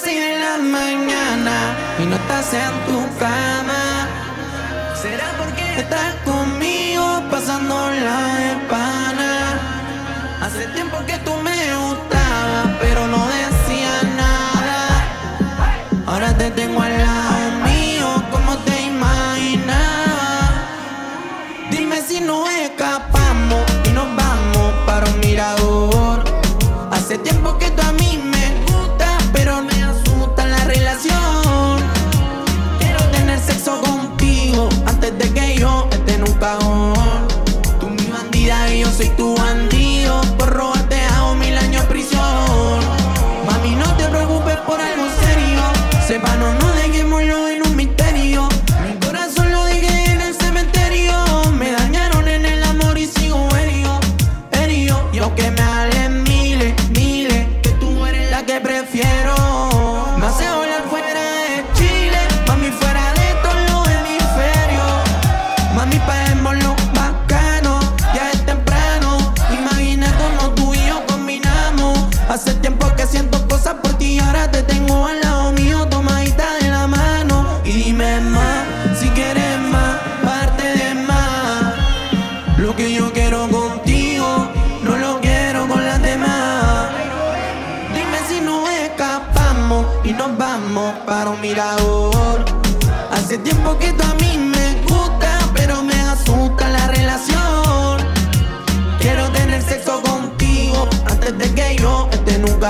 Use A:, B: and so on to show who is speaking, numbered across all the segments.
A: las seis de la mañana y no estás en tu cama. ¿Será porque estás conmigo Si nos escapamos y nos vamos para un mirador. Hace tiempo que tú a mí me gusta, pero me asusta la relación. Quiero tener sexo contigo antes de que yo esté un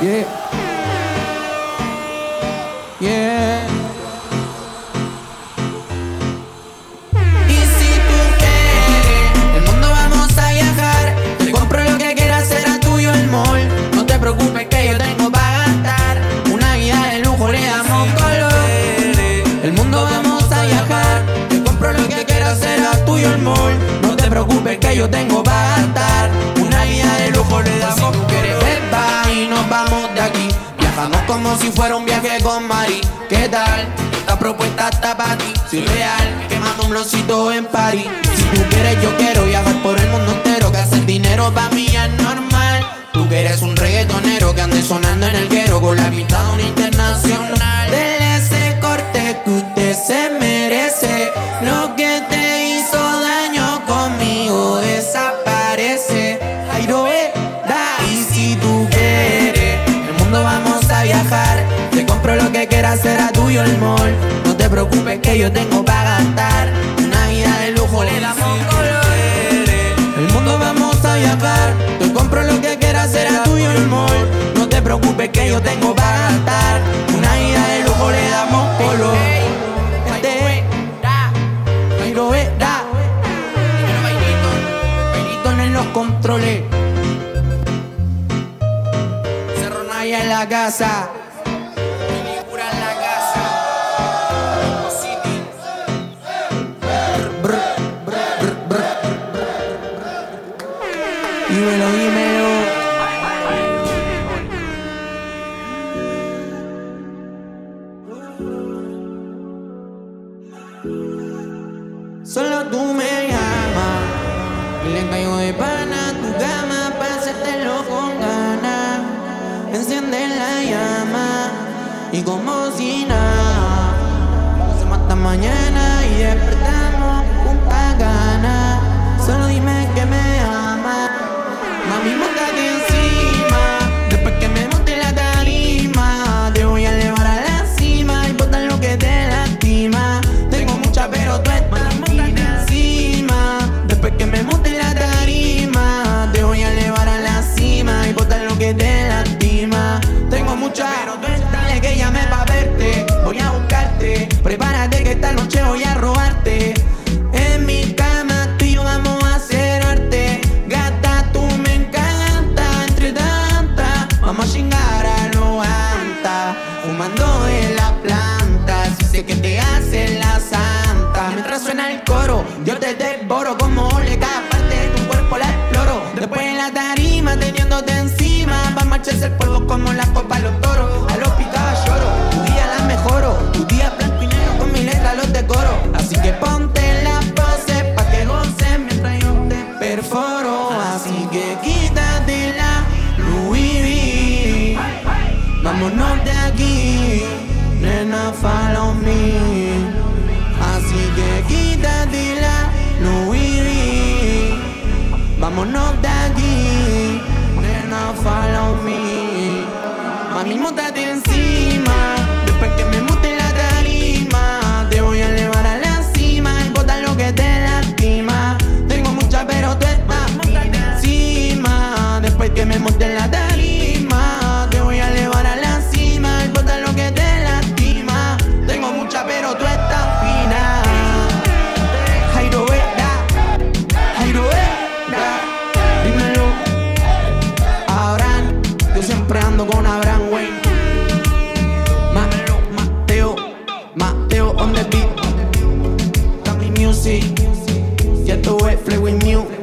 A: Yeah. Yeah. Y si tú quieres, el mundo vamos a viajar. Te compro lo que quieras, será tuyo el mall. No te preocupes que yo tengo para gastar. Una vida de lujo le damos color. El mundo vamos a viajar. Te compro lo que quieras, será tuyo el mall. No te preocupes que yo tengo para gastar. Una vida de lujo le damos y nos vamos de aquí. Viajamos como si fuera un viaje con Mari. ¿Qué tal? Esta propuesta está para ti. Soy real, quemando un bloncito en París. Que yo tengo para gastar. Una vida de lujo le damos colores. El mundo vamos a viajar. Te compro lo que quieras, será tuyo el mall. No te preocupes que yo tengo para gastar. Una vida de lujo le damos color. En los controles. Cerro Naya en la casa. Solo tú me llamas y le caigo de pana a tu cama para hacértelo con ganas. Enciende la llama y como si nada. Se mata mañana y despertamos con ganas. Solo dime que me escucha. Pero tú dale que llame pa' verte. Voy a buscarte. Prepárate que esta noche voy a robarte. En mi cama tú y yo vamos a hacer arte. Gata, tú me encanta. Entre tanta, vamos a chingar a no anta. Fumando de la planta. Si sé que te hace la santa. Mientras suena el coro, yo te devoro como ole cada parte de tu cuerpo la exploro. Después en la tarima teniéndote encima. Va a marcharse el polvo copa los toros. A los picadas lloro, tu día la mejoro. Tu día blanco con mi letra los decoro. Así que ponte la pose pa' que goce mientras yo te perforo. Así que quítate la Louis V. Vámonos de aquí, nena, follow me. Así que quítate la Louis V. Vámonos de aquí, nena, follow me. Ahora mismo te encima. get the wet flow with you.